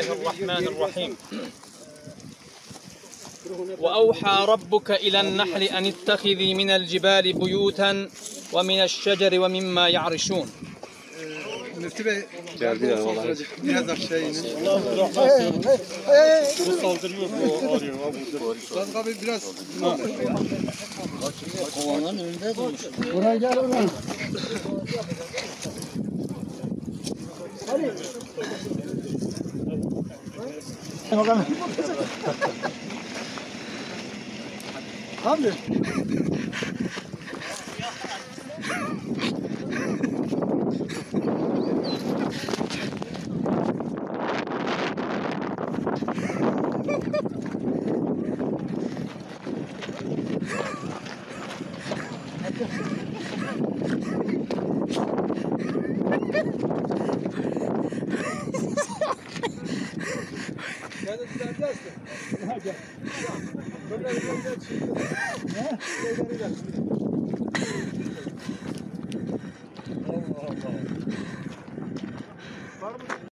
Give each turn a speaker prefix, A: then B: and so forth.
A: الرحمن الرحيم. وأوحى ربك إلى النحل أن اتخذي من الجبال بيوتا ومن الشجر ومما يعرشون.
B: わ
C: かんない。な
B: んで Var mı?